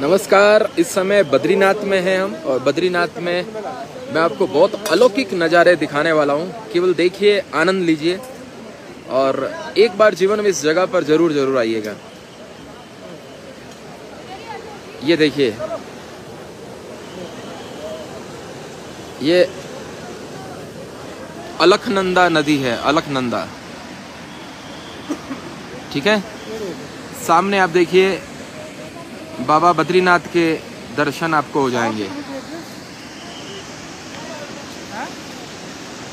नमस्कार, इस समय बद्रीनाथ में हैं हम, और बद्रीनाथ में मैं आपको बहुत अलौकिक नज़ारे दिखाने वाला हूँ। केवल देखिए, आनंद लीजिए, और एक बार जीवन में इस जगह पर ज़रूर ज़रूर आइएगा। ये देखिए, ये अलखनंदा नदी है अलखनंदा ठीक है? सामने आप देखिए बाबा बद्रीनाथ के दर्शन आपको हो जाएँगे।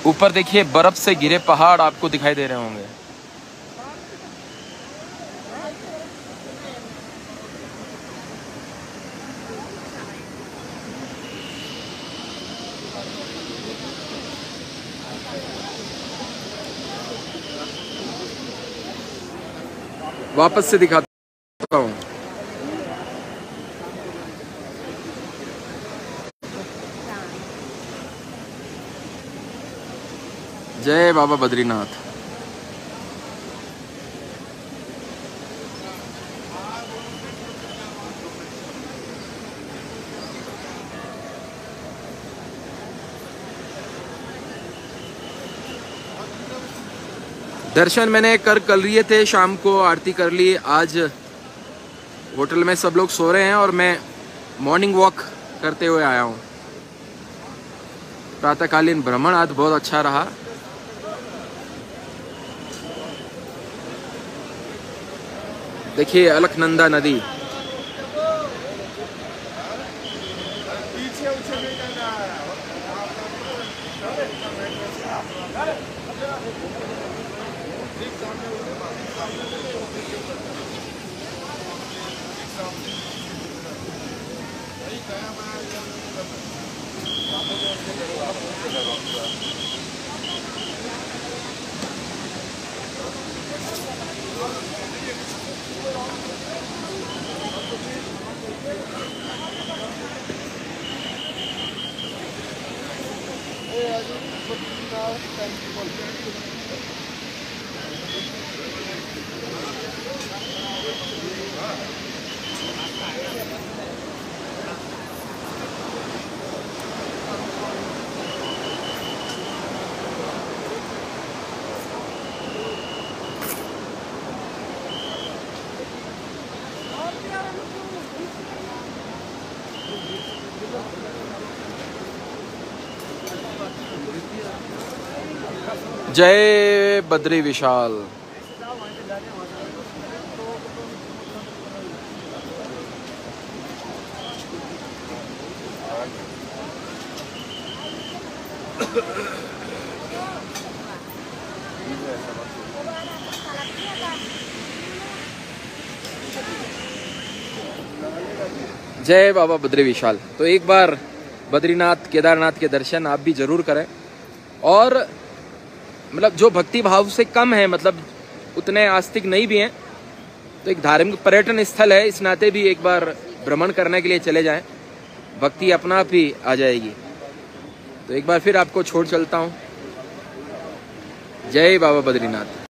ऊपर देखिए, बर्फ़ से गिरे पहाड़ आपको दिखाई दे रहे होंगे। वापस से दिखाता हूँ जय बाबा बद्रीनाथ। दर्शन मैंने कर कर लिए थे, शाम को आरती कर ली। आज होटल में सब लोग सो रहे हैं और मैं मॉर्निंग वॉक करते हुए आया हूँ। प्रातःकालीन भ्रमण आज बहुत अच्छा रहा। देखिए अलखनंदा नदी। Portugal, Portugal, जय बद्री विशाल। जय बाबा बद्री विशाल। तो एक बार बद्रीनाथ, केदारनाथ के दर्शन आप भी ज़रूर करें। और मतलब जो भक्ति भाव से कम है मतलब उतने आस्तिक नहीं भी हैं तो एक धार्मिक पर्यटन स्थल है, इस नाते भी एक बार भ्रमण करने के लिए चले जाएँ। भक्ति अपना आप ही आ जाएगी। तो एक बार फिर आपको छोड़ चलता हूँ। जय बाबा बद्रीनाथ।